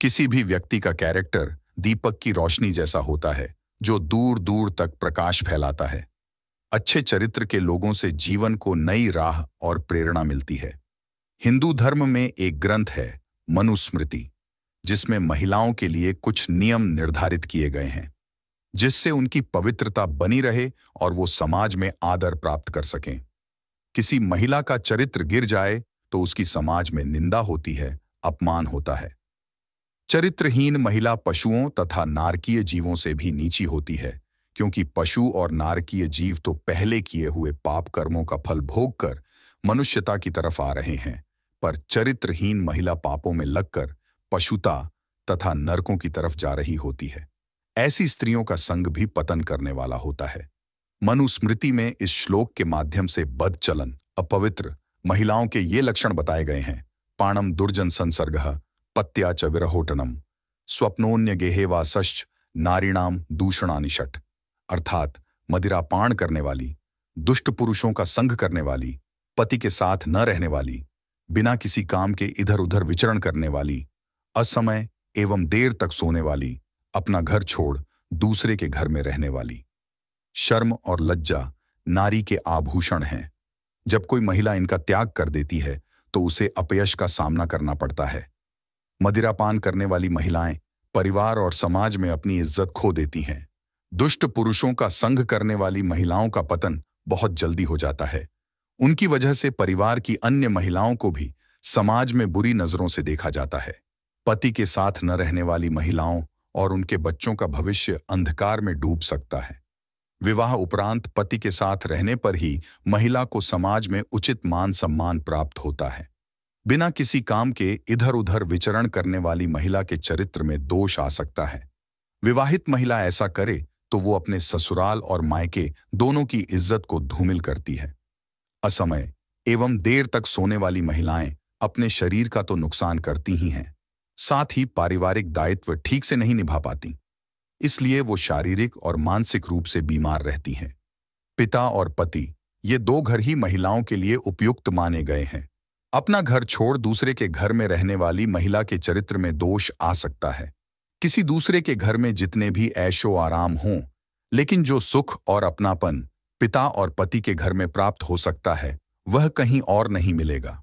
किसी भी व्यक्ति का कैरेक्टर दीपक की रोशनी जैसा होता है, जो दूर दूर तक प्रकाश फैलाता है। अच्छे चरित्र के लोगों से जीवन को नई राह और प्रेरणा मिलती है। हिंदू धर्म में एक ग्रंथ है, मनुस्मृति, जिसमें महिलाओं के लिए कुछ नियम निर्धारित किए गए हैं, जिससे उनकी पवित्रता बनी रहे और वो समाज में आदर प्राप्त कर सकें। किसी महिला का चरित्र गिर जाए तो उसकी समाज में निंदा होती है, अपमान होता है। चरित्रहीन महिला पशुओं तथा नारकीय जीवों से भी नीची होती है, क्योंकि पशु और नारकीय जीव तो पहले किए हुए पाप कर्मों का फल भोगकर मनुष्यता की तरफ़ आ रहे हैं, पर चरित्रहीन महिला पापों में लगकर पशुता तथा नरकों की तरफ़ जा रही होती है। ऐसी स्त्रियों का संग भी पतन करने वाला होता है। मनुस्मृति में इस श्लोक के माध्यम से बद चलन, अपवित्र, महिलाओं के ये लक्षण बताए गए हैं। पाणम दुर्जन संसर्ग पत्या च विरहोटनम स्वप्नोन्य गेहे व सश्च नारीणाम दूषणानिषट अर्थात मदिरापान करने वाली दुष्ट पुरुषों का संग करने वाली पति के साथ न रहने वाली बिना किसी काम के इधर उधर विचरण करने वाली असमय एवं देर तक सोने वाली अपना घर छोड़ दूसरे के घर में रहने वाली शर्म और लज्जा नारी के आभूषण हैं। जब कोई महिला इनका त्याग कर देती है तो उसे अपयश का सामना करना पड़ता है। मदिरापान करने वाली महिलाएँ परिवार और समाज में अपनी इज़्ज़त खो देती हैं। दुष्ट पुरुषों का संग करने वाली महिलाओं का पतन बहुत जल्दी हो जाता है। उनकी वजह से परिवार की अन्य महिलाओं को भी समाज में बुरी नज़रों से देखा जाता है। पति के साथ न रहने वाली महिलाओं और उनके बच्चों का भविष्य अंधकार में डूब सकता है। विवाह उपरांत पति के साथ रहने पर ही महिला को समाज में उचित मान सम्मान प्राप्त होता है। बिना किसी काम के इधर उधर विचरण करने वाली महिला के चरित्र में दोष आ सकता है। विवाहित महिला ऐसा करे तो वो अपने ससुराल और मायके दोनों की इज़्ज़त को धूमिल करती है। असमय एवं देर तक सोने वाली महिलाएँ अपने शरीर का तो नुकसान करती ही हैं। साथ ही पारिवारिक दायित्व ठीक से नहीं निभा पाती। इसलिए वो शारीरिक और मानसिक रूप से बीमार रहती हैं। पिता और पति, ये दो घर ही महिलाओं के लिए उपयुक्त माने गए हैं। अपना घर छोड़ दूसरे के घर में रहने वाली महिला के चरित्र में दोष आ सकता है। किसी दूसरे के घर में जितने भी ऐशो आराम हों, लेकिन जो सुख और अपनापन पिता और पति के घर में प्राप्त हो सकता है, वह कहीं और नहीं मिलेगा।